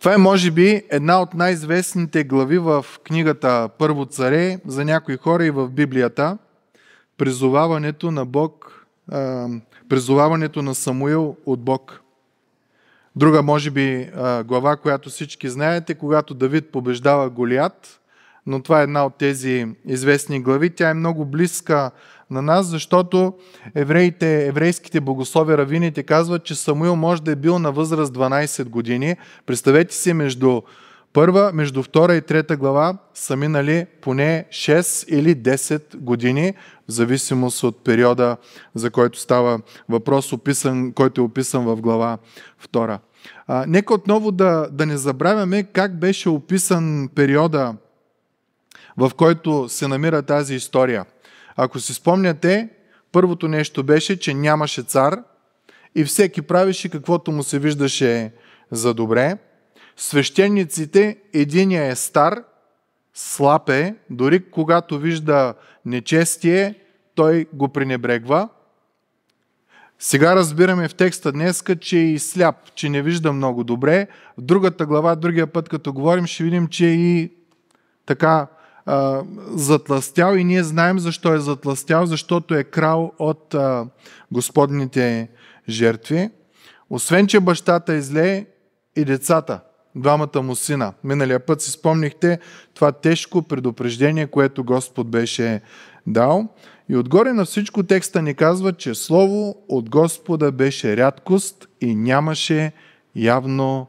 Това е, може би, една от най-известните глави в книгата Първо царе за някои хора и в Библията. Призоваването на Бог, призоваването на Самуил от Бог. Друга, може би, глава, която всички знаете, когато Давид побеждава Голият, но това е една от тези известни глави. Тя е много близка на нас, защото евреите, еврейските богослови, равините казват, че Самуил може да е бил на възраст 12 години. Представете си между първа, между втора и трета глава са минали поне 6 или 10 години, в зависимост от периода, за който става въпрос, описан, който е описан в глава втора. А, нека отново да, да не забравяме как беше описан периода, в който се намира тази история – ако си спомняте, първото нещо беше, че нямаше цар и всеки правеше каквото му се виждаше за добре. Свещениците, единия е стар, слаб е, дори когато вижда нечестие, той го пренебрегва. Сега разбираме в текста днеска, че е и сляп, че не вижда много добре. В другата глава, другия път, като говорим, ще видим, че е и така а, затластял и ние знаем защо е затластял, защото е крал от а, господните жертви. Освен, че бащата е зле и децата, двамата му сина. Миналия път си спомнихте това тежко предупреждение, което Господ беше дал. И отгоре на всичко текста ни казва, че Слово от Господа беше рядкост и нямаше явно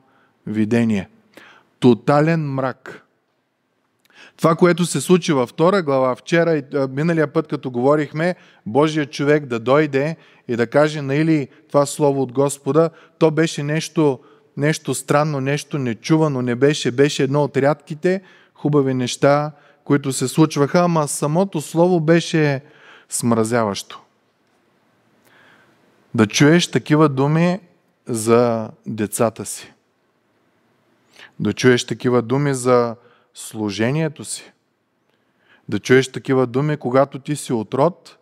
видение. Тотален мрак. Това, което се случи във втора глава, вчера и миналия път, като говорихме, Божият човек да дойде и да каже на или това слово от Господа, то беше нещо, нещо странно, нещо нечувано, не беше, беше едно от рядките хубави неща, които се случваха, ама самото слово беше смразяващо. Да чуеш такива думи за децата си. Да чуеш такива думи за служението си. Да чуеш такива думи, когато ти си от род,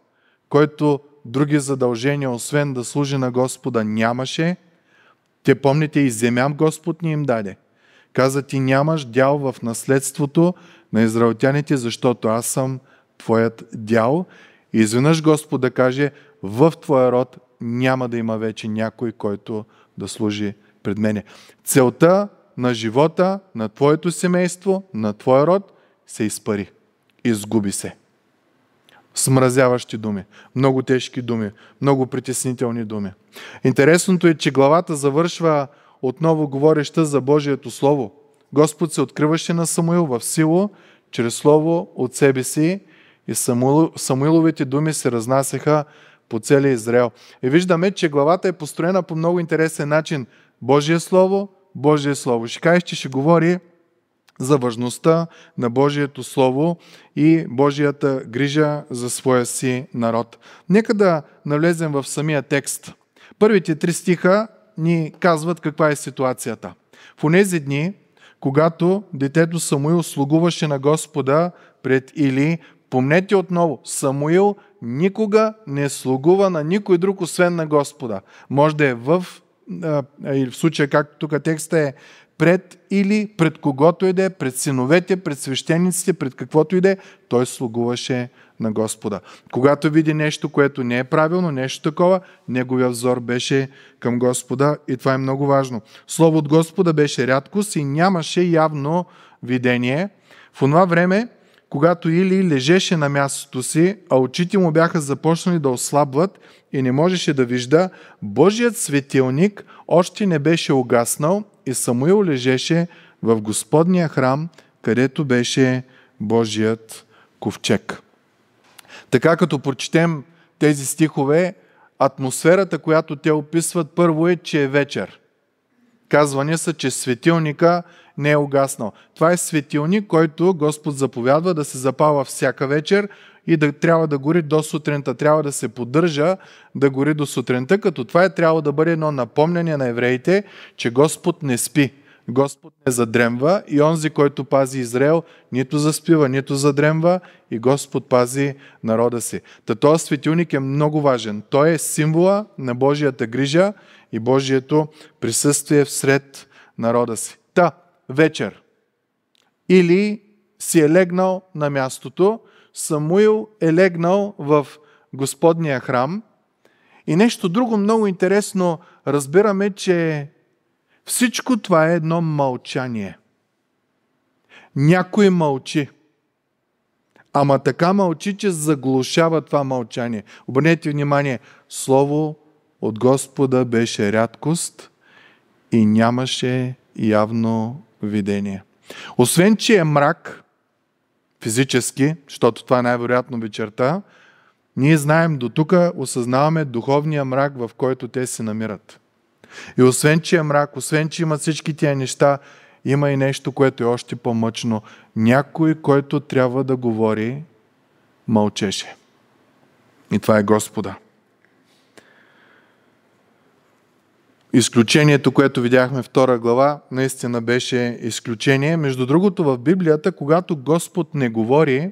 който други задължения, освен да служи на Господа, нямаше. Те помните и земям Господ ни им даде. Каза ти нямаш дял в наследството на израелтяните, защото аз съм твоят дял. И изведнъж Господ да каже, в твоя род няма да има вече някой, който да служи пред мене. Целта на живота, на твоето семейство, на твоя род се изпари. Изгуби се. Смразяващи думи, много тежки думи, много притеснителни думи. Интересното е, че главата завършва отново говореща за Божието Слово. Господ се откриваше на Самуил в сило, чрез Слово от себе си и Самуиловите думи се разнасяха по целия Израел. И виждаме, че главата е построена по много интересен начин. Божие Слово, Божие Слово. Ще кажеш, че ще говори за важността на Божието Слово и Божията грижа за своя си народ. Нека да навлезем в самия текст. Първите три стиха ни казват каква е ситуацията. В тези дни, когато детето Самуил слугуваше на Господа пред Или, помнете отново, Самуил никога не слугува на никой друг, освен на Господа. Може да е в или в случая, както тук текста е, пред или пред когото и да е, пред синовете, пред свещениците, пред каквото и да е, той слугуваше на Господа. Когато види нещо, което не е правилно, нещо такова, неговия взор беше към Господа и това е много важно. Слово от Господа беше рядкост и нямаше явно видение. В това време когато Или лежеше на мястото си, а очите му бяха започнали да ослабват и не можеше да вижда, Божият светилник още не беше угаснал и Самуил лежеше в Господния храм, където беше Божият ковчег. Така като прочетем тези стихове, атмосферата, която те описват, първо е, че е вечер. Казване са, че светилника не е угаснал. Това е светилник, който Господ заповядва да се запава всяка вечер и да трябва да гори до сутринта. Трябва да се поддържа да гори до сутринта, като това е трябва да бъде едно напомнение на евреите, че Господ не спи. Господ не задремва и онзи, който пази Израел, нито заспива, нито задремва и Господ пази народа си. Та този светилник е много важен. Той е символа на Божията грижа и Божието присъствие всред народа си. Та, вечер. Или си е легнал на мястото, Самуил е легнал в Господния храм. И нещо друго много интересно разбираме, че всичко това е едно мълчание. Някой мълчи. Ама така мълчи, че заглушава това мълчание. Обърнете внимание, Слово от Господа беше рядкост и нямаше явно видение. Освен, че е мрак, физически, защото това е най-вероятно вечерта, ние знаем до тук, осъзнаваме духовния мрак, в който те се намират. И освен, че е мрак, освен, че има всички тия неща, има и нещо, което е още по-мъчно. Някой, който трябва да говори, мълчеше. И това е Господа. Изключението, което видяхме втора глава, наистина беше изключение. Между другото, в Библията, когато Господ не говори,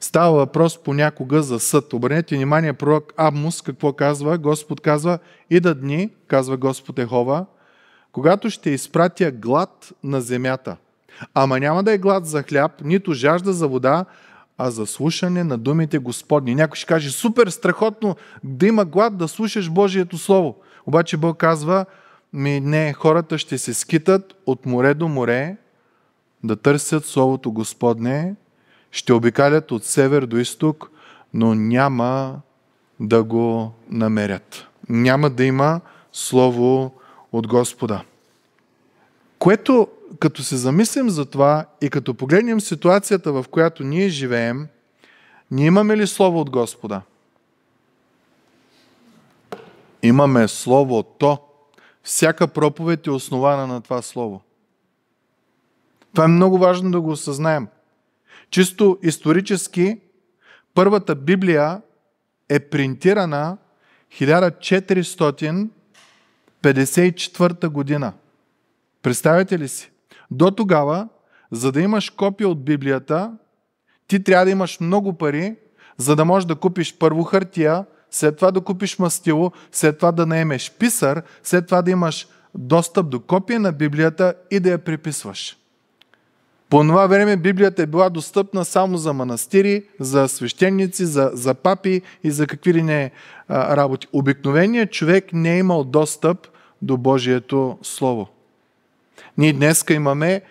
става въпрос понякога за съд. Обърнете внимание, пророк Абмус какво казва? Господ казва, и да дни, казва Господ Ехова, когато ще изпратя глад на земята. Ама няма да е глад за хляб, нито жажда за вода, а за слушане на думите Господни. Някой ще каже, супер, страхотно да има глад да слушаш Божието Слово. Обаче Бог казва, ми не, хората ще се скитат от море до море, да търсят Словото Господне, ще обикалят от север до изток, но няма да го намерят. Няма да има Слово от Господа. Което, като се замислим за това и като погледнем ситуацията, в която ние живеем, ние имаме ли Слово от Господа? Имаме Словото. Всяка проповед е основана на това Слово. Това е много важно да го осъзнаем. Чисто исторически, първата Библия е принтирана 1454 година. Представете ли си? До тогава, за да имаш копия от Библията, ти трябва да имаш много пари, за да можеш да купиш първо хартия, след това да купиш мастило, след това да наемеш писар, след това да имаш достъп до копия на Библията и да я приписваш. По това време Библията е била достъпна само за манастири, за свещеници, за, за папи и за какви ли не а, работи. Обикновеният човек не е имал достъп до Божието Слово. Ние днеска имаме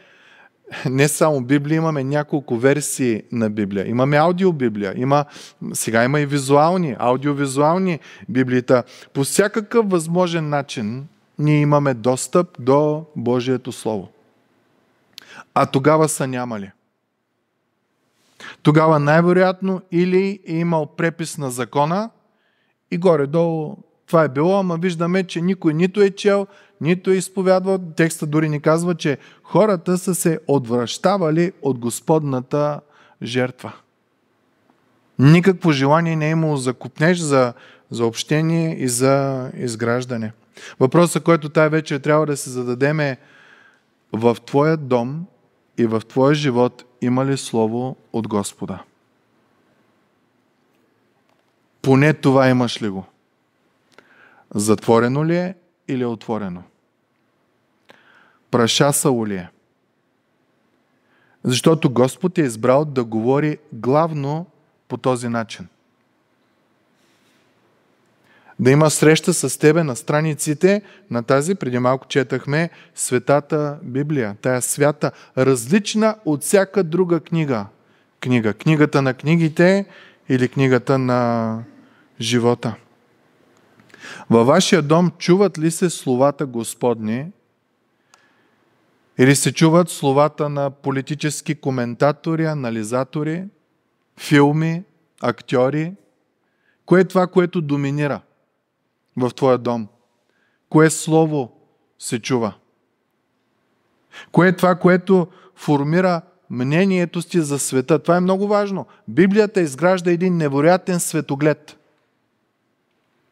не само Библия, имаме няколко версии на Библия. Имаме аудиобиблия, има, сега има и визуални, аудиовизуални Библията. По всякакъв възможен начин ние имаме достъп до Божието Слово. А тогава са нямали. Тогава най-вероятно или е имал препис на закона и горе-долу това е било, ама виждаме, че никой нито е чел, нито изповядвал. Текста дори ни казва, че хората са се отвръщавали от Господната жертва. Никакво желание не е имало за купнеж, за, за общение и за изграждане. Въпросът, който тая вечер трябва да се зададем е в твоя дом и в твоя живот има ли Слово от Господа? Поне това имаш ли го? Затворено ли е или е отворено? Прашасало ли е? Защото Господ е избрал да говори главно по този начин. Да има среща с тебе на страниците на тази, преди малко четахме, Светата Библия. Тая свята, различна от всяка друга книга. Книга. Книгата на книгите или книгата на живота. Във вашия дом чуват ли се словата Господни или се чуват словата на политически коментатори, анализатори, филми, актьори? Кое е това, което доминира в твоя дом? Кое слово се чува? Кое е това, което формира мнението си за света? Това е много важно. Библията изгражда един невероятен светоглед –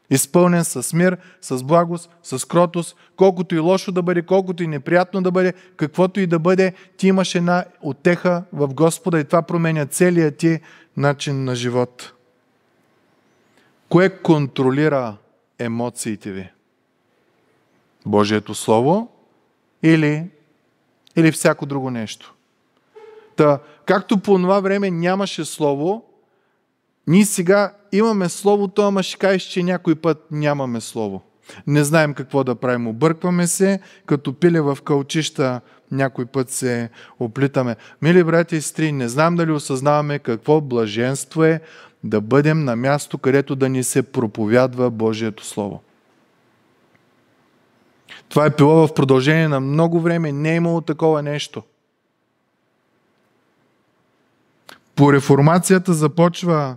Изпълнен с мир, с благост, с кротост, колкото и лошо да бъде, колкото и неприятно да бъде, каквото и да бъде, ти имаш една отеха в Господа и това променя целият ти начин на живот. Кое контролира емоциите ви? Божието Слово или или всяко друго нещо. Та, както по това време нямаше слово, ние сега имаме словото, ама ще кажеш, че някой път нямаме слово. Не знаем какво да правим. Объркваме се, като пиле в кълчища някой път се оплитаме. Мили брати и сестри, не знам дали осъзнаваме какво блаженство е да бъдем на място, където да ни се проповядва Божието Слово. Това е било в продължение на много време. Не е имало такова нещо. По реформацията започва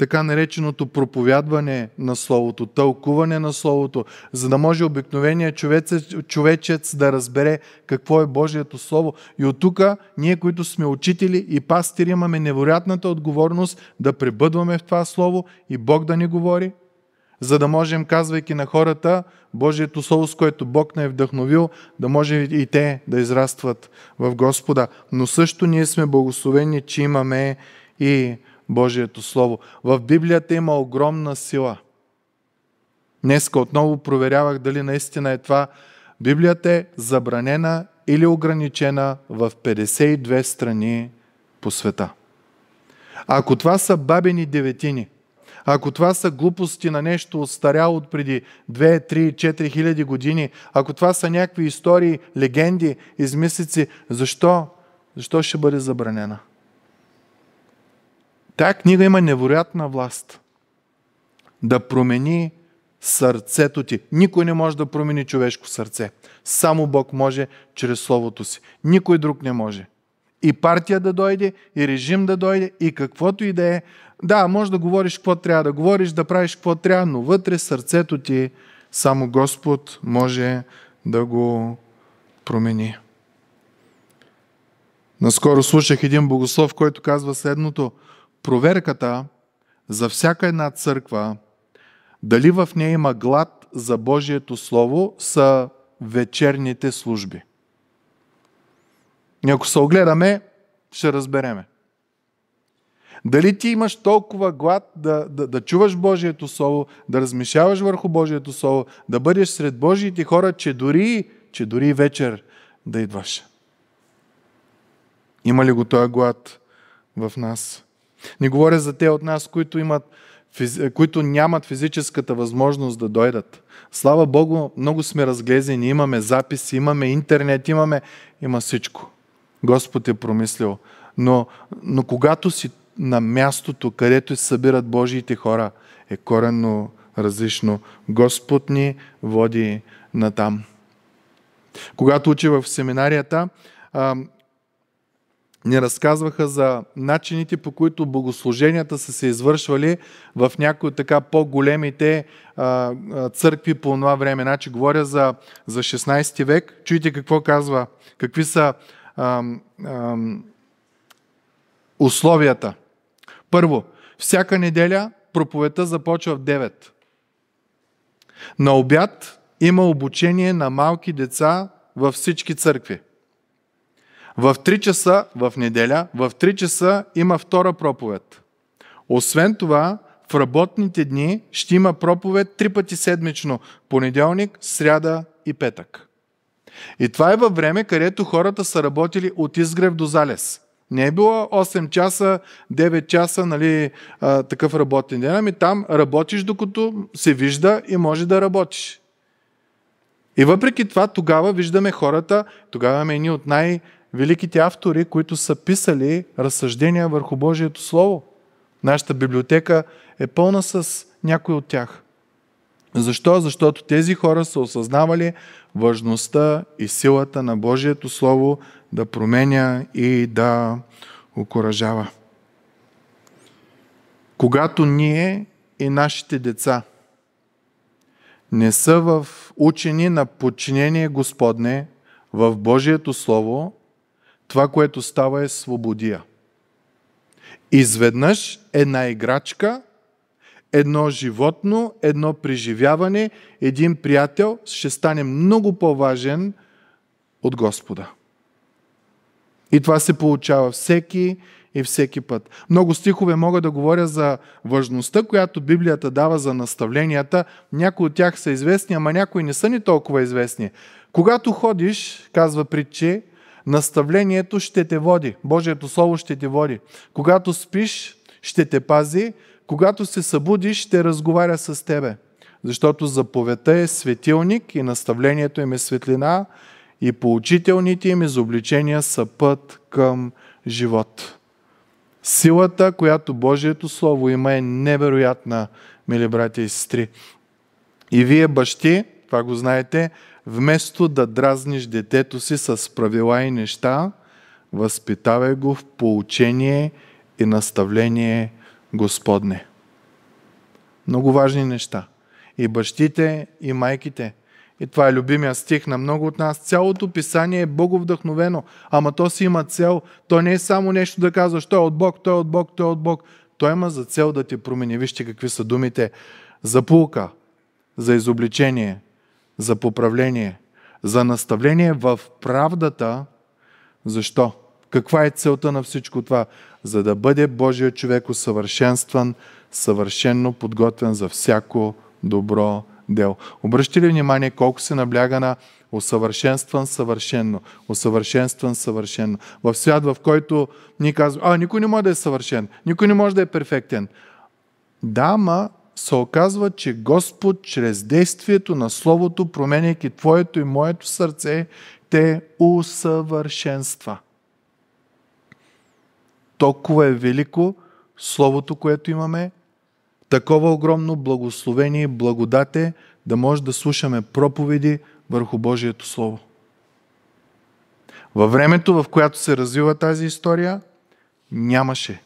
така нареченото проповядване на Словото, тълкуване на Словото, за да може обикновения човечец, човечец да разбере какво е Божието Слово. И от тук ние, които сме учители и пастири, имаме невероятната отговорност да пребъдваме в това Слово и Бог да ни говори, за да можем, казвайки на хората, Божието Слово, с което Бог не е вдъхновил, да може и те да израстват в Господа. Но също ние сме благословени, че имаме и Божието Слово. В Библията има огромна сила. Днеска отново проверявах дали наистина е това. Библията е забранена или ограничена в 52 страни по света. Ако това са бабени деветини, ако това са глупости на нещо остаряло от преди 2, 3, 4 хиляди години, ако това са някакви истории, легенди, измислици, защо? Защо ще бъде забранена? Тая книга има невероятна власт да промени сърцето ти. Никой не може да промени човешко сърце. Само Бог може чрез Словото си. Никой друг не може. И партия да дойде, и режим да дойде, и каквото и да е. Да, може да говориш какво трябва да говориш, да правиш какво трябва, но вътре сърцето ти само Господ може да го промени. Наскоро слушах един богослов, който казва следното – проверката за всяка една църква, дали в нея има глад за Божието Слово, са вечерните служби. И ако се огледаме, ще разбереме. Дали ти имаш толкова глад да, да, да чуваш Божието Слово, да размишаваш върху Божието Слово, да бъдеш сред Божиите хора, че дори, че дори вечер да идваш. Има ли го този глад в нас? Не говоря за те от нас, които, имат, които нямат физическата възможност да дойдат. Слава Богу, много сме разглезени, имаме записи, имаме интернет, имаме, има всичко. Господ е промислил. Но, но когато си на мястото, където се събират Божиите хора, е коренно различно. Господ ни води натам. Когато учи в семинарията, ни разказваха за начините по които богослуженията са се извършвали в някои така по-големите а, църкви по това време. Значи говоря за, за 16 век. Чуйте какво казва, какви са а, а, условията. Първо, всяка неделя проповедта започва в 9. На обяд има обучение на малки деца във всички църкви. В 3 часа в неделя, в 3 часа има втора проповед. Освен това, в работните дни ще има проповед три пъти седмично понеделник, сряда и петък. И това е във време, където хората са работили от изгрев до залез. Не е било 8 часа, 9 часа, нали, а, такъв работен ден, ами там работиш докато се вижда и може да работиш. И въпреки това, тогава виждаме хората, тогава имаме едни от най- великите автори, които са писали разсъждения върху Божието Слово. Нашата библиотека е пълна с някой от тях. Защо? Защото тези хора са осъзнавали важността и силата на Божието Слово да променя и да окоръжава. Когато ние и нашите деца не са в учени на подчинение Господне в Божието Слово, това, което става е свободия. Изведнъж една играчка, едно животно, едно преживяване, един приятел ще стане много по-важен от Господа. И това се получава всеки и всеки път. Много стихове мога да говоря за важността, която Библията дава за наставленията. Някои от тях са известни, ама някои не са ни толкова известни. Когато ходиш, казва притче, наставлението ще те води. Божието Слово ще те води. Когато спиш, ще те пази. Когато се събудиш, ще разговаря с тебе. Защото заповедта е светилник и наставлението им е светлина и поучителните им изобличения са път към живот. Силата, която Божието Слово има е невероятна, мили братя и сестри. И вие, бащи, това го знаете, вместо да дразниш детето си с правила и неща, възпитавай го в поучение и наставление Господне. Много важни неща. И бащите, и майките. И това е любимия стих на много от нас. Цялото писание е боговдъхновено, ама то си има цел. То не е само нещо да казваш, той е от Бог, той е от Бог, той е от Бог. Той има за цел да ти промени. Вижте какви са думите. За пулка, за изобличение, за поправление, за наставление в правдата. Защо? Каква е целта на всичко това? За да бъде Божия човек усъвършенстван, съвършенно подготвен за всяко добро дело. Обръщате ли внимание колко се набляга на усъвършенстван съвършенно, усъвършенстван съвършенно. В свят, в който ни казва, а, никой не може да е съвършен, никой не може да е перфектен. Да, ма се оказва, че Господ чрез действието на Словото, променяйки Твоето и моето сърце, те усъвършенства. Толкова е велико Словото, което имаме, такова огромно благословение и благодате да може да слушаме проповеди върху Божието Слово. Във времето, в което се развива тази история, нямаше.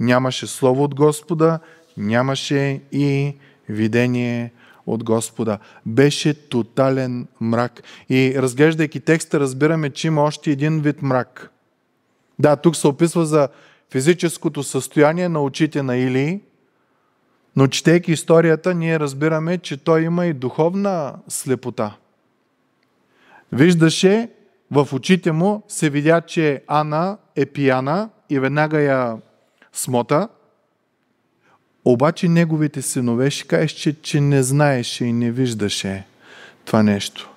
Нямаше Слово от Господа, нямаше и видение от Господа. Беше тотален мрак. И разглеждайки текста, разбираме, че има още един вид мрак. Да, тук се описва за физическото състояние на очите на Илии, но четейки историята, ние разбираме, че той има и духовна слепота. Виждаше, в очите му се видя, че Ана е пияна и веднага я смота. Обаче неговите синове ще кажеш, че, че не знаеше и не виждаше това нещо.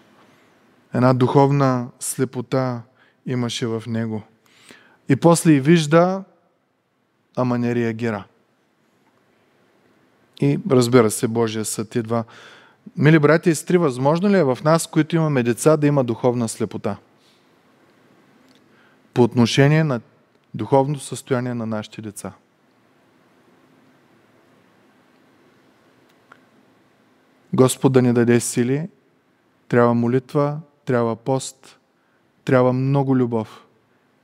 Една духовна слепота имаше в него. И после и вижда, ама не реагира. И разбира се, Божия съд идва. Мили брати и сестри, възможно ли е в нас, които имаме деца, да има духовна слепота? По отношение на духовното състояние на нашите деца. Господ да ни даде сили, трябва молитва, трябва пост, трябва много любов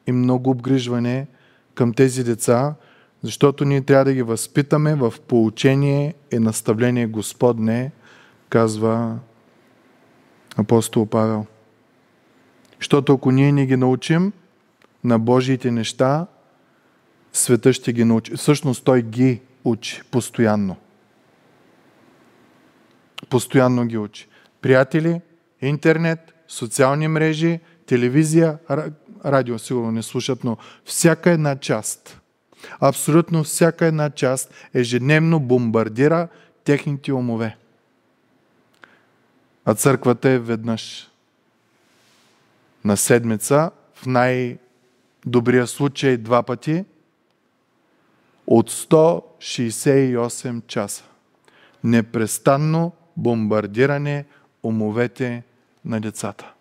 и много обгрижване към тези деца, защото ние трябва да ги възпитаме в поучение и наставление Господне, казва апостол Павел. Защото ако ние не ги научим на Божиите неща, света ще ги научи. Всъщност той ги учи постоянно. Постоянно ги учи. Приятели, интернет, социални мрежи, телевизия, радио сигурно не слушат, но всяка една част – Абсолютно всяка една част ежедневно бомбардира техните умове. А църквата е веднъж на седмица, в най-добрия случай два пъти, от 168 часа. Непрестанно бомбардиране умовете на децата.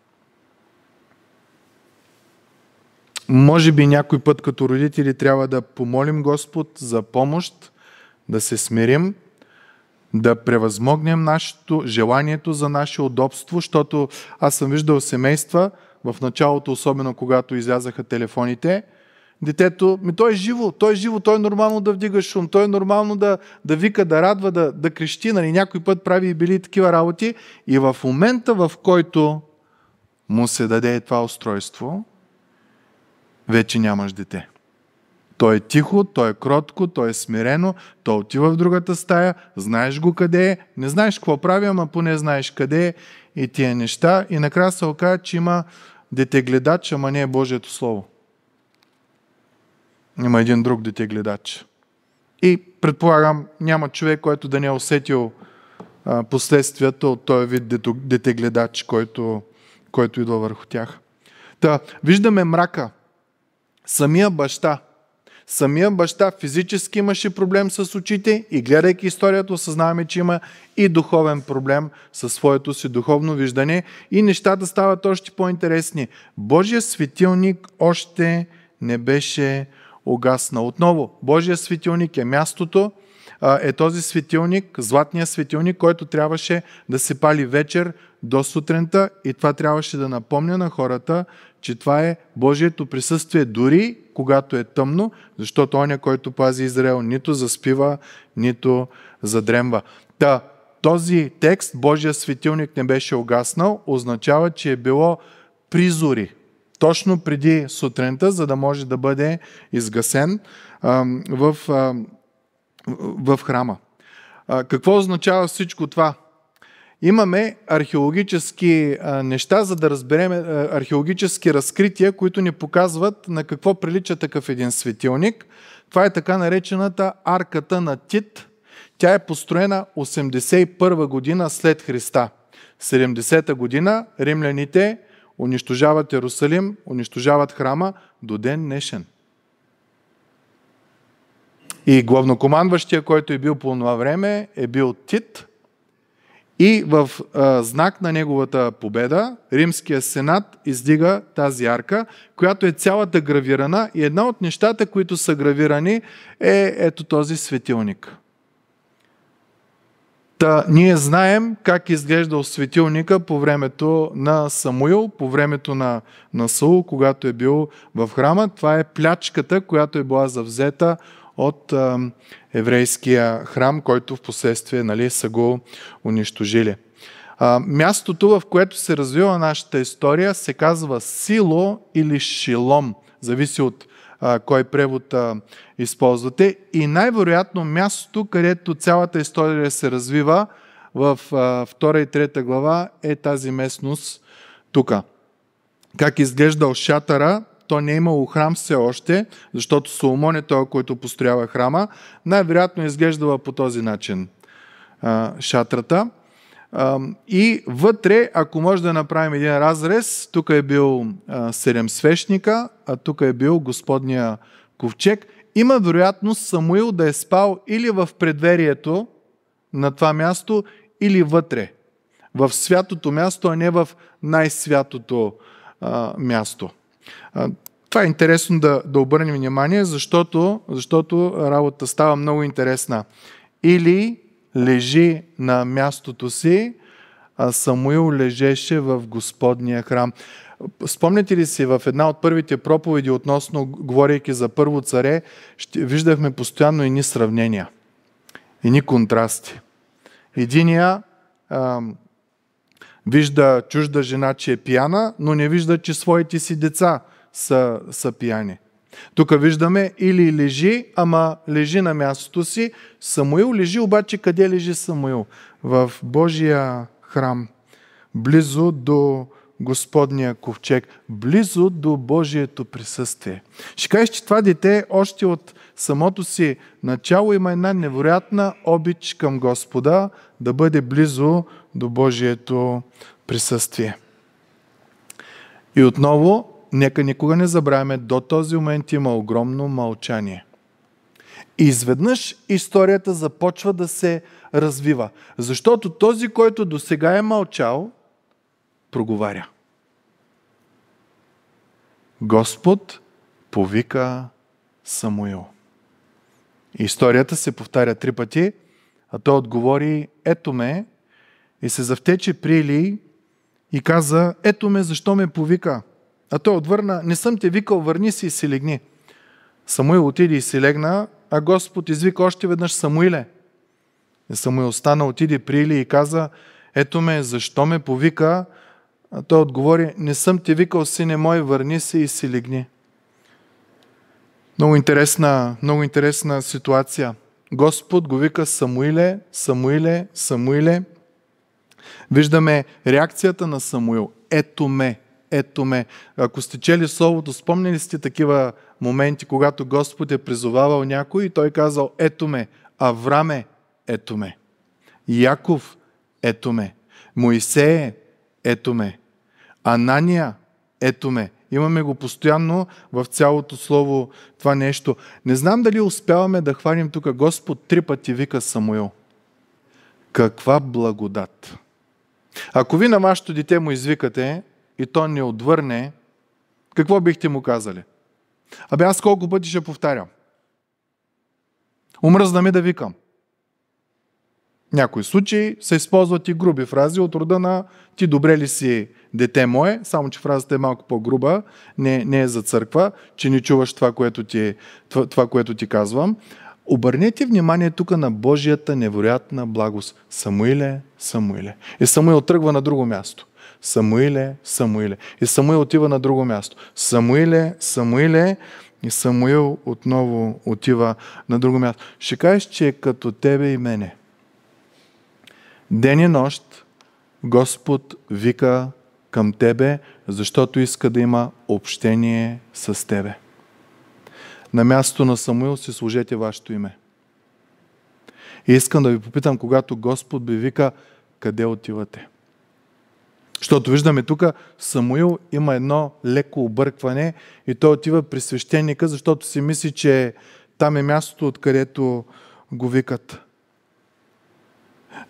Може би някой път като родители трябва да помолим Господ за помощ, да се смирим, да превъзмогнем нашето желанието за наше удобство, защото аз съм виждал семейства, в началото, особено когато излязаха телефоните, детето, ми той е живо, той е живо, той е нормално да вдига шум, той е нормално да, да вика, да радва, да, да крещи, нали, някой път прави и били такива работи. И в момента, в който му се даде това устройство, вече нямаш дете. Той е тихо, той е кротко, той е смирено, той отива в другата стая, знаеш го къде е, не знаеш какво прави, ама поне знаеш къде е и тия неща. И накрая се оказа, че има детегледач, ама не е Божието Слово. Има един друг детегледач. И предполагам, няма човек, който да не е усетил последствията от този вид детегледач, който, който идва върху тях. Та, виждаме мрака. Самия баща. Самия баща физически имаше проблем с очите и гледайки историята, осъзнаваме, че има и духовен проблем със своето си духовно виждане и нещата стават още по-интересни. Божия светилник още не беше угаснал. Отново, Божия светилник е мястото, е този светилник, златния светилник, който трябваше да се пали вечер до сутринта и това трябваше да напомня на хората, че това е Божието присъствие дори когато е тъмно, защото оня, който пази Израел, нито заспива, нито задремва. Та, този текст, Божия светилник не беше угаснал, означава, че е било призори, точно преди сутринта, за да може да бъде изгасен а, в, а, в храма. А, какво означава всичко това? Имаме археологически а, неща, за да разберем а, археологически разкрития, които ни показват на какво прилича такъв един светилник. Това е така наречената арката на Тит. Тя е построена 81 година след Христа. 70-та година римляните унищожават Ерусалим, унищожават храма до ден днешен. И главнокомандващия, който е бил по това време, е бил Тит. И в а, знак на неговата победа, Римския сенат издига тази арка, която е цялата гравирана и една от нещата, които са гравирани е ето този светилник. Та, ние знаем как изглеждал светилника по времето на Самуил, по времето на, на Саул, когато е бил в храма. Това е плячката, която е била завзета от а, еврейския храм, който в последствие нали, са го унищожили. А, мястото, в което се развива нашата история, се казва Сило или Шилом. Зависи от кой превод а, използвате. И най-вероятно мястото, където цялата история се развива в а, 2 и 3 глава е тази местност тук. Как изглеждал шатъра, то не е имало храм все още, защото Соломон е той, който построява храма. Най-вероятно е изглеждала по този начин а, шатрата. И вътре, ако може да направим един разрез, тук е бил седем свещника, а тук е бил Господния ковчег. Има вероятност Самуил да е спал или в предверието на това място, или вътре. В святото място, а не в най-святото място. Това е интересно да, да обърнем внимание, защото, защото работа става много интересна. Или лежи на мястото си, а Самуил лежеше в Господния храм. Спомняте ли си в една от първите проповеди относно, говорейки за първо царе, виждахме постоянно едни сравнения, едни контрасти. Единия а, вижда чужда жена, че е пияна, но не вижда, че своите си деца са, са пияни. Тук виждаме или лежи, ама лежи на мястото си. Самуил лежи, обаче къде лежи Самуил? В Божия храм, близо до Господния ковчег, близо до Божието присъствие. Ще кажеш, че това дете още от самото си начало има една невероятна обич към Господа да бъде близо до Божието присъствие. И отново, нека никога не забравяме, до този момент има огромно мълчание. И изведнъж историята започва да се развива. Защото този, който до сега е мълчал, проговаря. Господ повика Самуил. Историята се повтаря три пъти, а той отговори, ето ме, и се завтече при Или и каза, ето ме, защо ме повика? А той отвърна, не съм те викал, върни си и си легни. Самуил отиде и си легна, а Господ извика още веднъж Самуиле. И Самуил стана, отиде при Или и каза, ето ме, защо ме повика? А той отговори, не съм ти викал, сине мой, върни се и си легни. Много интересна, много интересна ситуация. Господ го вика Самуиле, Самуиле, Самуиле. Виждаме реакцията на Самуил. Ето ме, ето ме. Ако сте чели Словото, спомнили сте такива моменти, когато Господ е призовавал някой и той казал, ето ме, Авраме, ето ме. Яков, ето ме. Моисее, ето ме. Анания, ето ме. Имаме го постоянно в цялото слово това нещо. Не знам дали успяваме да хванем тук Господ три пъти вика Самуил. Каква благодат! Ако ви на вашето дете му извикате и то не отвърне, какво бихте му казали? Абе аз колко пъти ще повтарям? Умръзна ми да викам. някои случаи се използват и груби фрази от рода на ти добре ли си дете мое, само че фразата е малко по-груба, не, не е за църква, че не чуваш това което, ти, това, това, което ти казвам. Обърнете внимание тук на Божията невероятна благост. Самуиле, Самуиле. И Самуил тръгва на друго място. Самуиле, Самуиле. И Самуил отива на друго място. Самуиле, Самуиле. И Самуил отново отива на друго място. Ще кажеш, че е като тебе и мене. Ден и нощ Господ вика към тебе, защото иска да има общение с тебе. На мястото на Самуил си служете вашето име. И искам да ви попитам, когато Господ би вика, къде отивате? Защото виждаме тук, Самуил има едно леко объркване и той отива при свещеника, защото си мисли, че там е мястото, откъдето го викат.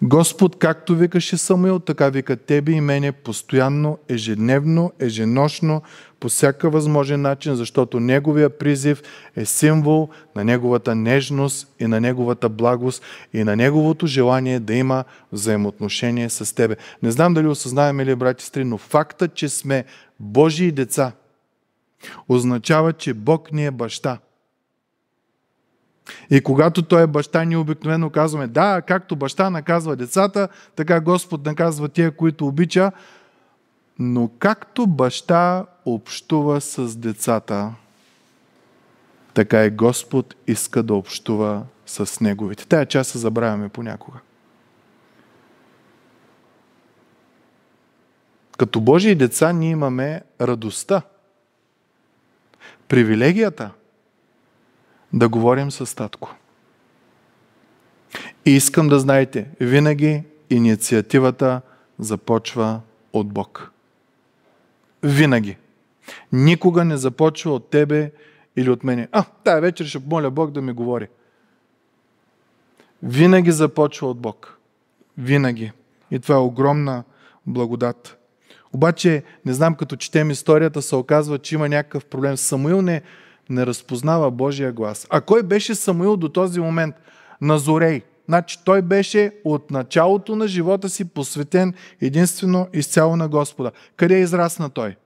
Господ, както викаше Самуил, така вика тебе и мене постоянно, ежедневно, еженощно, по всяка възможен начин, защото Неговия призив е символ на Неговата нежност и на Неговата благост и на Неговото желание да има взаимоотношение с тебе. Не знам дали осъзнаем ли, брати и сестри, но факта, че сме Божии деца, означава, че Бог ни е баща. И когато Той е баща, ние обикновено казваме, да, както баща наказва децата, така Господ наказва тия, които обича. Но както баща общува с децата, така и Господ иска да общува с неговите. Тая част се забравяме понякога. Като Божии деца ние имаме радостта, привилегията – да говорим с татко. И искам да знаете, винаги инициативата започва от Бог. Винаги. Никога не започва от тебе или от мене. А, тая вечер ще моля Бог да ми говори. Винаги започва от Бог. Винаги. И това е огромна благодат. Обаче, не знам, като четем историята, се оказва, че има някакъв проблем. Самуил не, не разпознава Божия глас. А кой беше Самуил до този момент? Назорей. Значи той беше от началото на живота си посветен единствено изцяло на Господа. Къде е израсна той?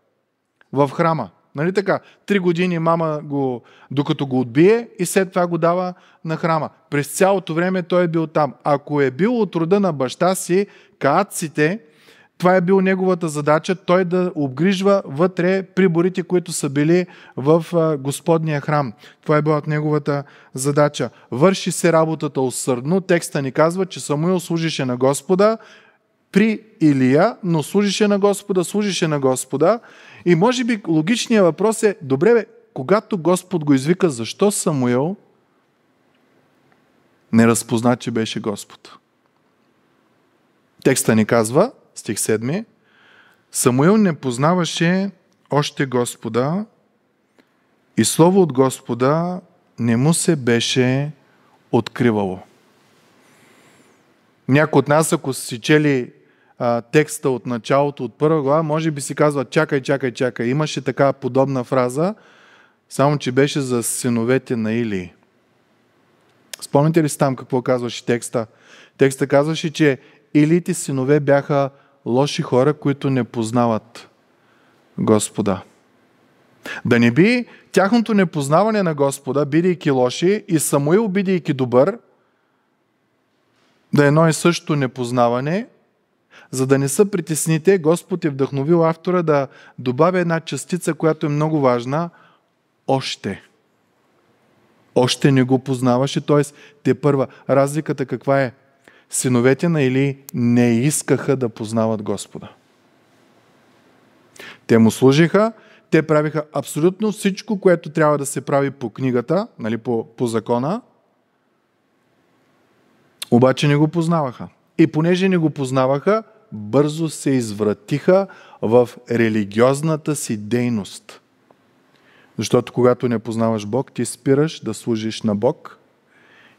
В храма. Нали така? Три години мама го, докато го отбие и след това го дава на храма. През цялото време той е бил там. Ако е бил от рода на баща си, каатците, това е бил неговата задача, той да обгрижва вътре приборите, които са били в Господния храм. Това е била неговата задача. Върши се работата усърдно. Текста ни казва, че Самуил служише на Господа при Илия, но служише на Господа, служише на Господа. И може би логичният въпрос е, добре бе, когато Господ го извика, защо Самуил не разпозна, че беше Господ? Текста ни казва, стих 7, Самуил не познаваше още Господа и Слово от Господа не му се беше откривало. Някой от нас, ако си чели а, текста от началото, от първа глава, може би си казва, чакай, чакай, чакай. Имаше така подобна фраза, само че беше за синовете на Или. Спомните ли си там какво казваше текста? Текста казваше, че Илите синове бяха лоши хора, които не познават Господа. Да не би тяхното непознаване на Господа, бидейки лоши, и Самуил, бидейки добър, да е едно и също непознаване, за да не се притесните, Господ е вдъхновил автора да добавя една частица, която е много важна – още. Още не го познаваше, т.е. те първа. Разликата каква е? Синовете на Или не искаха да познават Господа. Те му служиха, те правиха абсолютно всичко, което трябва да се прави по книгата, нали, по, по закона, обаче не го познаваха. И понеже не го познаваха, бързо се извратиха в религиозната си дейност. Защото когато не познаваш Бог, ти спираш да служиш на Бог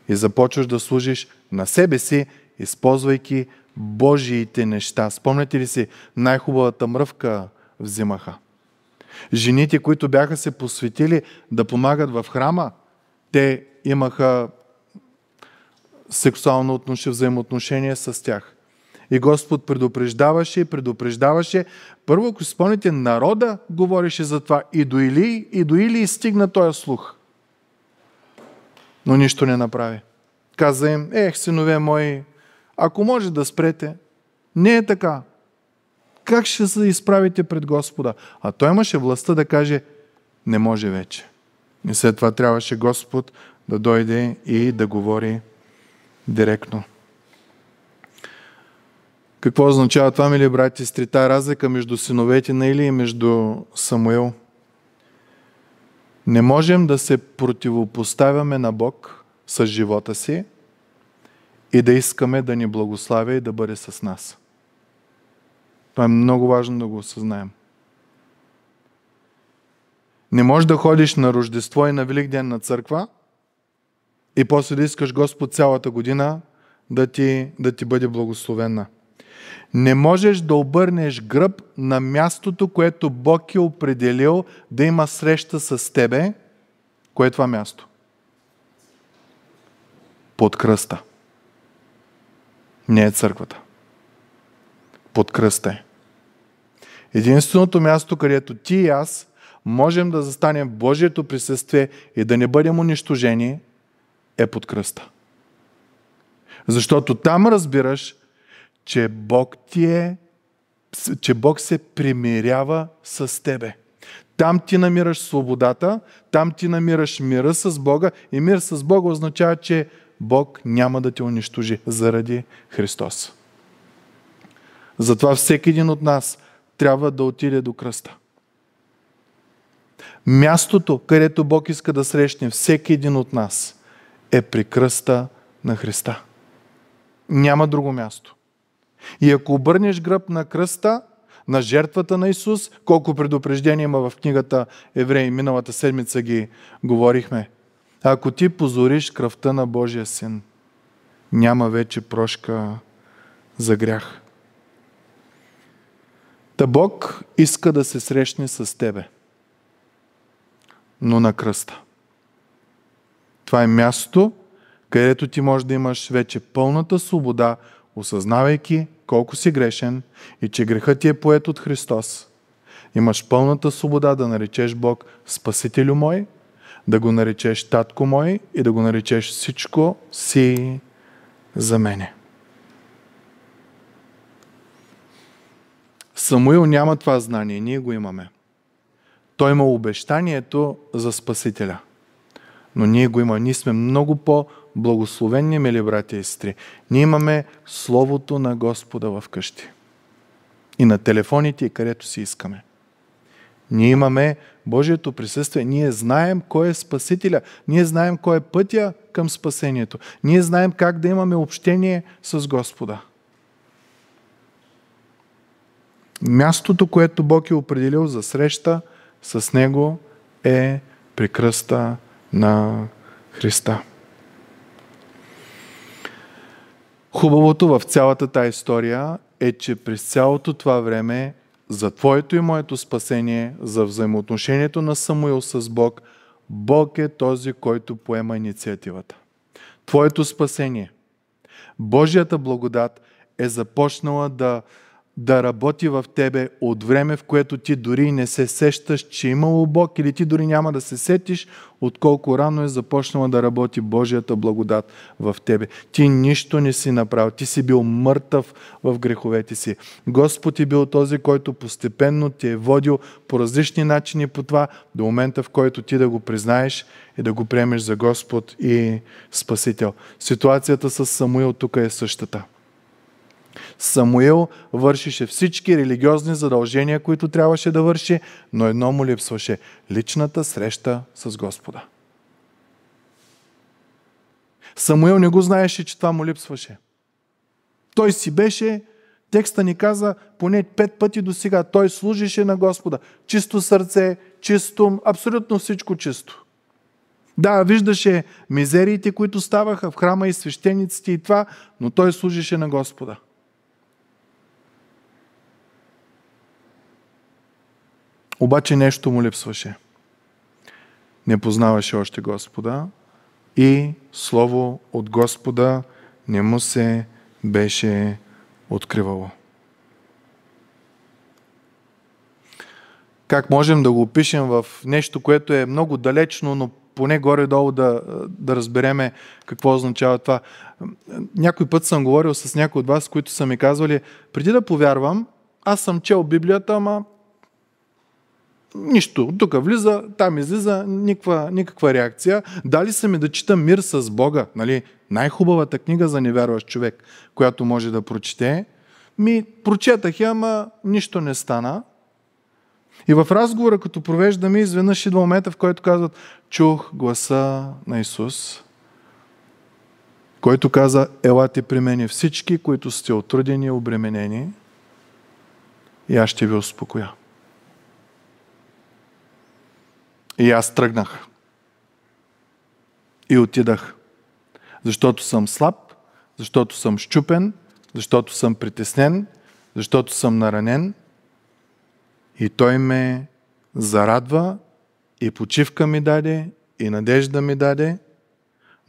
и започваш да служиш на себе си, използвайки Божиите неща. Спомняте ли си, най-хубавата мръвка взимаха? Жените, които бяха се посветили да помагат в храма, те имаха сексуално отношение, взаимоотношение с тях. И Господ предупреждаваше и предупреждаваше. Първо, ако спомните, народа говореше за това. И до Или, и до Или стигна този слух. Но нищо не направи. Каза им, ех, синове мои, ако може да спрете, не е така. Как ще се изправите пред Господа? А той имаше властта да каже, не може вече. И след това трябваше Господ да дойде и да говори директно. Какво означава това, мили брати и сестри? Та разлика между синовете на Или и между Самуил. Не можем да се противопоставяме на Бог с живота си и да искаме да ни благославя и да бъде с нас. Това е много важно да го осъзнаем. Не можеш да ходиш на Рождество и на Велик ден на църква и после да искаш Господ цялата година да ти, да ти бъде благословена. Не можеш да обърнеш гръб на мястото, което Бог е определил да има среща с тебе. Кое е това място? Под кръста. Не е църквата. Под кръста е. Единственото място, където ти и аз можем да застанем в Божието присъствие и да не бъдем унищожени, е под кръста. Защото там разбираш, че Бог ти е, че Бог се примирява с тебе. Там ти намираш свободата, там ти намираш мира с Бога и мир с Бога означава, че Бог няма да те унищожи заради Христос. Затова всеки един от нас трябва да отиде до кръста. Мястото, където Бог иска да срещне всеки един от нас, е при кръста на Христа. Няма друго място. И ако обърнеш гръб на кръста, на жертвата на Исус, колко предупреждения има в книгата Евреи, миналата седмица ги говорихме. Ако ти позориш кръвта на Божия син, няма вече прошка за грях. Та Бог иска да се срещне с тебе, но на кръста. Това е място, където ти можеш да имаш вече пълната свобода осъзнавайки колко си грешен и че грехът ти е поет от Христос, имаш пълната свобода да наречеш Бог Спасителю мой, да го наречеш Татко мой и да го наречеш всичко си за мене. Самуил няма това знание, ние го имаме. Той има обещанието за Спасителя. Но ние го имаме. Ние сме много по- благословени, мили братя и сестри. Ние имаме Словото на Господа в къщи. И на телефоните, и където си искаме. Ние имаме Божието присъствие. Ние знаем кой е Спасителя. Ние знаем кой е пътя към спасението. Ние знаем как да имаме общение с Господа. Мястото, което Бог е определил за среща с Него е при кръста на Христа. Хубавото в цялата тази история е, че през цялото това време за Твоето и моето спасение, за взаимоотношението на Самуил с Бог, Бог е този, който поема инициативата. Твоето спасение, Божията благодат е започнала да да работи в тебе от време, в което ти дори не се сещаш, че е имало Бог или ти дори няма да се сетиш, отколко рано е започнала да работи Божията благодат в тебе. Ти нищо не си направил. Ти си бил мъртъв в греховете си. Господ е бил този, който постепенно ти е водил по различни начини по това, до момента в който ти да го признаеш и да го приемеш за Господ и Спасител. Ситуацията с Самуил тук е същата. Самуил вършише всички религиозни задължения, които трябваше да върши, но едно му липсваше – личната среща с Господа. Самуил не го знаеше, че това му липсваше. Той си беше, текста ни каза, поне пет пъти до сега, той служише на Господа. Чисто сърце, чисто, абсолютно всичко чисто. Да, виждаше мизериите, които ставаха в храма и свещениците и това, но той служеше на Господа. Обаче нещо му липсваше. Не познаваше още Господа и Слово от Господа не му се беше откривало. Как можем да го опишем в нещо, което е много далечно, но поне горе-долу да, да разбереме какво означава това. Някой път съм говорил с някои от вас, които са ми казвали, преди да повярвам, аз съм чел Библията, ама нищо. Тук влиза, там излиза, никаква, никаква реакция. Дали са ми да чета мир с Бога, нали? най-хубавата книга за невярващ човек, която може да прочете. Ми прочетах я, ама нищо не стана. И в разговора, като провеждаме, изведнъж идва момента, в който казват, чух гласа на Исус, който каза, елате при мене всички, които сте отрудени и обременени, и аз ще ви успокоя. И аз тръгнах. И отидах. Защото съм слаб, защото съм щупен, защото съм притеснен, защото съм наранен. И той ме зарадва и почивка ми даде, и надежда ми даде.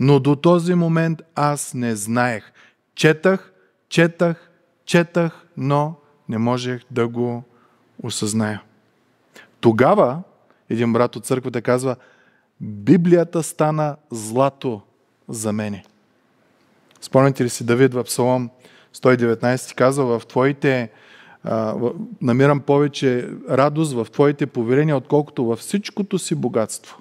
Но до този момент аз не знаех. Четах, четах, четах, но не можех да го осъзная. Тогава един брат от църквата казва, Библията стана злато за мене. Спомняте ли си Давид в Псалом 119 казва, в твоите а, намирам повече радост в твоите поверения, отколкото във всичкото си богатство.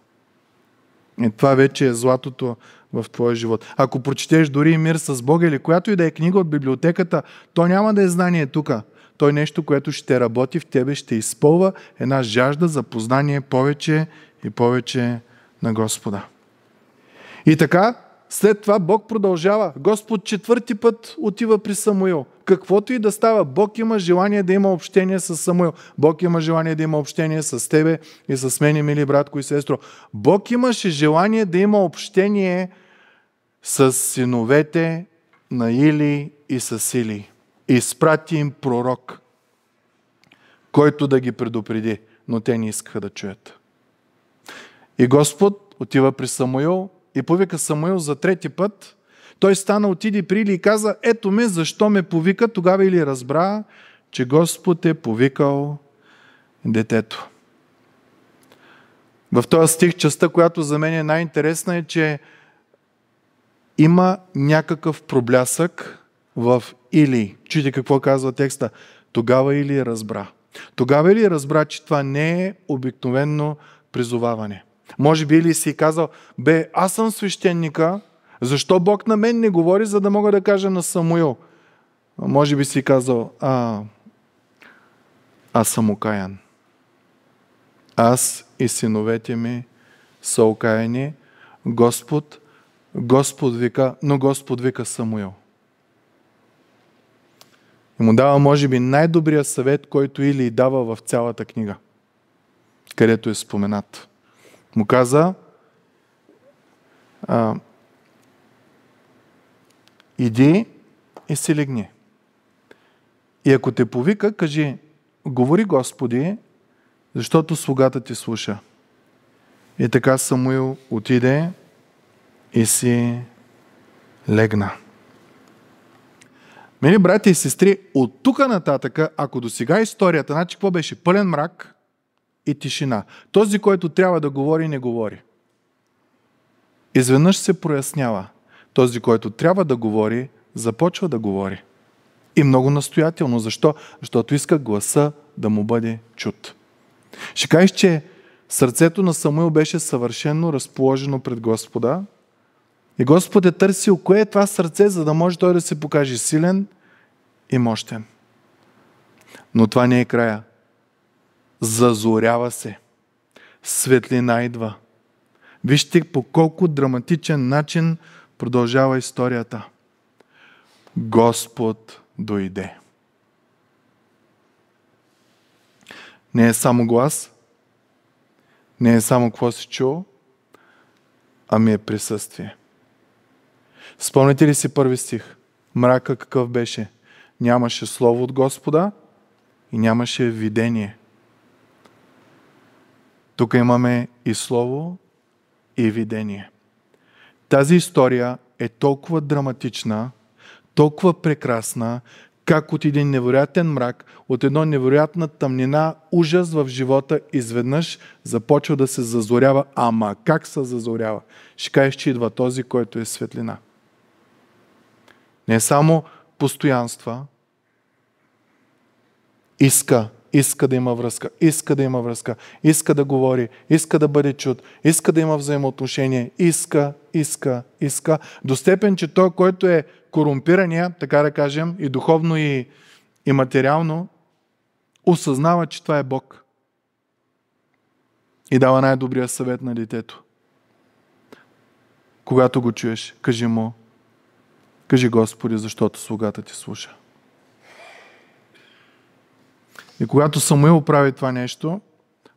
И това вече е златото в твоя живот. Ако прочетеш дори мир с Бога или която и да е книга от библиотеката, то няма да е знание тук. То е нещо, което ще работи в тебе, ще изпълва една жажда за познание повече и повече на Господа. И така, след това Бог продължава. Господ четвърти път отива при Самуил. Каквото и да става, Бог има желание да има общение с Самуил. Бог има желание да има общение с тебе и с мен, мили братко и сестро. Бог имаше желание да има общение с синовете на Или и с Или изпрати им пророк, който да ги предупреди, но те не искаха да чуят. И Господ отива при Самуил и повика Самуил за трети път. Той стана, отиди при Или и каза, ето ме, защо ме повика. Тогава Или разбра, че Господ е повикал детето. В този стих частта, която за мен е най-интересна е, че има някакъв проблясък в Или. Чуйте какво казва текста. Тогава Или разбра. Тогава Или разбра, че това не е обикновено призоваване. Може би Или си казал, бе, аз съм свещеника, защо Бог на мен не говори, за да мога да кажа на Самуил? Може би си казал, а, аз съм окаян. Аз и синовете ми са окаяни. Господ, Господ вика, но Господ вика Самуил. И му дава, може би, най-добрият съвет, който Или дава в цялата книга, където е споменат. Му каза, а, иди и си легни. И ако те повика, кажи, говори Господи, защото слугата ти слуша. И така Самуил отиде и си легна. Мили брати и сестри, от тук нататък, ако до сега историята, значи какво беше? Пълен мрак и тишина. Този, който трябва да говори, не говори. Изведнъж се прояснява. Този, който трябва да говори, започва да говори. И много настоятелно. Защо? Защото иска гласа да му бъде чут. Ще кажеш, че сърцето на Самуил беше съвършено разположено пред Господа, и Господ е търсил кое е това сърце, за да може той да се покаже силен и мощен. Но това не е края. Зазорява се. Светлина идва. Вижте по колко драматичен начин продължава историята. Господ дойде. Не е само глас, не е само какво си чул, ами е присъствие. Спомните ли си първи стих? Мрака какъв беше? Нямаше слово от Господа и нямаше видение. Тук имаме и слово, и видение. Тази история е толкова драматична, толкова прекрасна, как от един невероятен мрак, от едно невероятна тъмнина, ужас в живота, изведнъж започва да се зазорява. Ама как се зазорява? Ще кажеш, че идва този, който е светлина. Не само постоянства, иска, иска да има връзка, иска да има връзка, иска да говори, иска да бъде чуд, иска да има взаимоотношение, иска, иска, иска, до степен, че той, който е корумпирания, така да кажем, и духовно, и, и материално, осъзнава, че това е Бог. И дава най-добрия съвет на детето. Когато го чуеш, кажи му, кажи Господи, защото слугата ти слуша. И когато Самуил прави това нещо,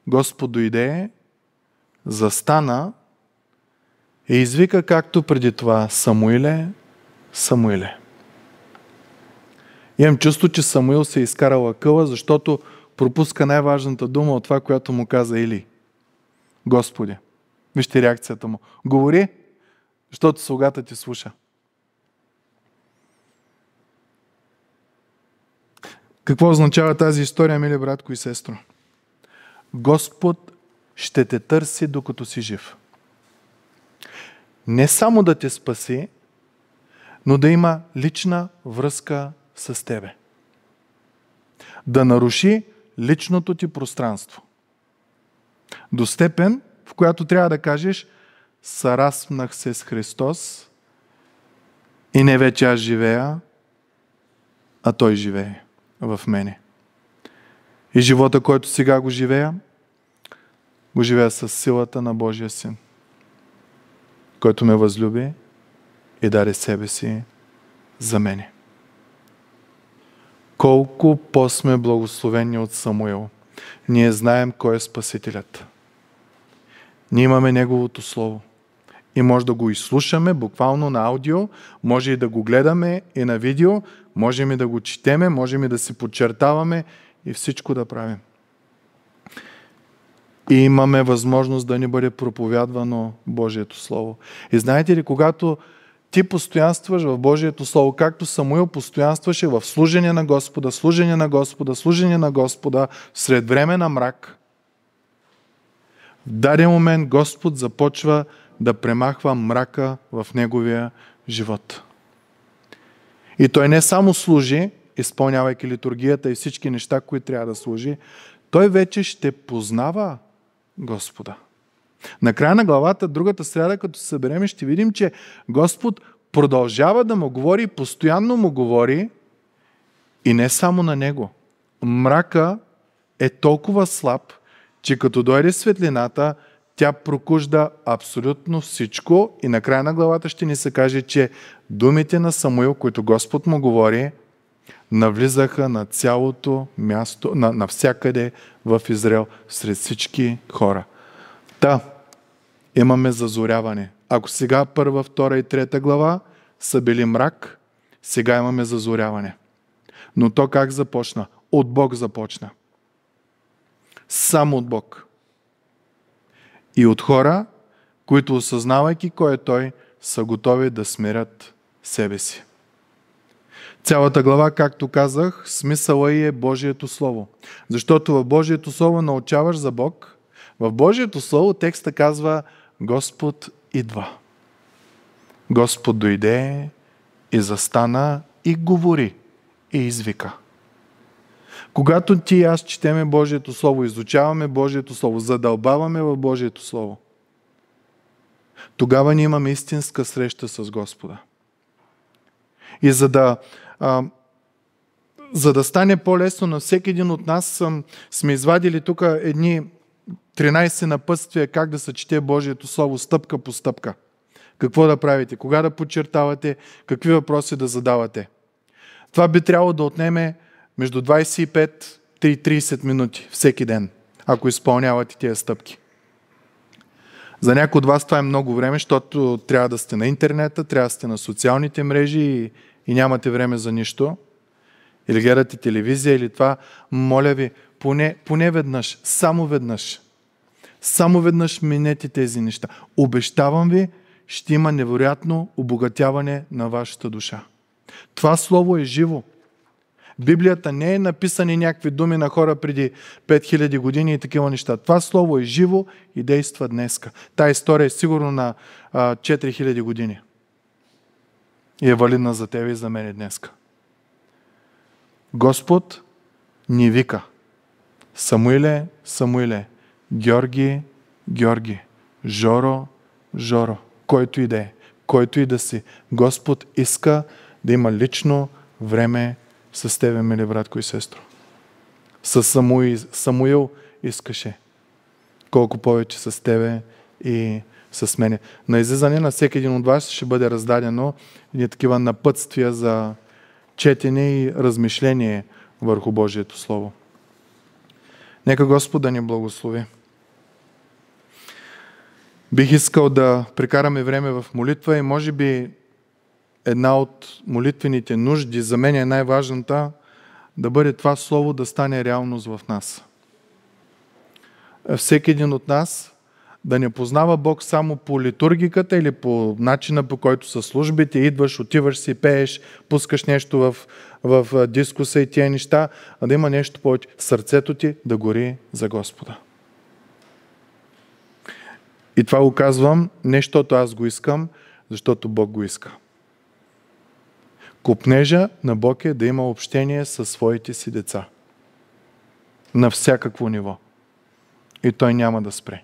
Господ дойде, застана и извика както преди това Самуиле, Самуиле. Имам чувство, че Самуил се е изкарал къла, защото пропуска най-важната дума от това, която му каза Или. Господи. Вижте реакцията му. Говори, защото слугата ти слуша. Какво означава тази история, мили братко и сестро? Господ ще те търси докато си жив. Не само да те спаси, но да има лична връзка с тебе. Да наруши личното ти пространство. До степен, в която трябва да кажеш, сараснах се с Христос и не вече аз живея, а Той живее в мене. И живота, който сега го живея, го живея с силата на Божия Син, който ме възлюби и даде себе си за мене. Колко по-сме благословени от Самуил. Ние знаем кой е Спасителят. Ние имаме Неговото Слово. И може да го изслушаме буквално на аудио, може и да го гледаме и на видео, можем и да го четеме, можем и да си подчертаваме и всичко да правим. И имаме възможност да ни бъде проповядвано Божието Слово. И знаете ли, когато ти постоянстваш в Божието Слово, както Самуил постоянстваше в служение на Господа, служение на Господа, служение на Господа, сред време на мрак, в даден момент Господ започва да премахва мрака в неговия живот. И той не само служи, изпълнявайки литургията и всички неща, които трябва да служи, той вече ще познава Господа. На края на главата, другата сряда, като се съберем, ще видим, че Господ продължава да му говори, постоянно му говори и не само на него. Мрака е толкова слаб, че като дойде светлината, тя прокужда абсолютно всичко и на края на главата ще ни се каже, че думите на Самуил, които Господ му говори, навлизаха на цялото място, на, навсякъде в Израел, сред всички хора. Та, имаме зазоряване. Ако сега първа, втора и трета глава са били мрак, сега имаме зазоряване. Но то как започна? От Бог започна. Само от Бог и от хора, които осъзнавайки кой е Той, са готови да смирят себе си. Цялата глава, както казах, смисъла и е Божието Слово. Защото в Божието Слово научаваш за Бог. В Божието Слово текста казва Господ идва. Господ дойде и застана и говори и извика. Когато ти и аз четеме Божието Слово, изучаваме Божието Слово, задълбаваме в Божието Слово, тогава ние имаме истинска среща с Господа. И за да, а, за да стане по-лесно на всеки един от нас, съм, сме извадили тук едни 13 напътствия как да се чете Божието Слово стъпка по стъпка. Какво да правите, кога да подчертавате, какви въпроси да задавате. Това би трябвало да отнеме между 25 и 30 минути всеки ден, ако изпълнявате тези стъпки. За някои от вас това е много време, защото трябва да сте на интернета, трябва да сте на социалните мрежи и, и нямате време за нищо. Или гледате телевизия или това. Моля ви, поне, поне веднъж, само веднъж. Само веднъж минете тези неща. Обещавам ви, ще има невероятно обогатяване на вашата душа. Това слово е живо. Библията не е написани някакви думи на хора преди 5000 години и такива неща. Това слово е живо и действа днеска. Та история е сигурно на 4000 години. И е валидна за тебе и за мен днеска. Господ ни вика. Самуиле, Самуиле, Георги, Георги, Жоро, Жоро, който и да е, който и да си. Господ иска да има лично време с тебе, мили братко и сестро. С Самуил, Самуил искаше. Колко повече с тебе и с мене. На излизане на всеки един от вас ще бъде раздадено и такива напътствия за четене и размишление върху Божието Слово. Нека Господ да ни благослови. Бих искал да прекараме време в молитва и може би една от молитвените нужди, за мен е най-важната, да бъде това слово да стане реалност в нас. Всеки един от нас да не познава Бог само по литургиката или по начина по който са службите, идваш, отиваш си, пееш, пускаш нещо в, в дискуса и тия неща, а да има нещо повече. Сърцето ти да гори за Господа. И това го казвам не защото аз го искам, защото Бог го иска. Купнежа на Бог е да има общение със своите си деца. На всякакво ниво. И той няма да спре.